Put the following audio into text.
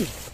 Merci.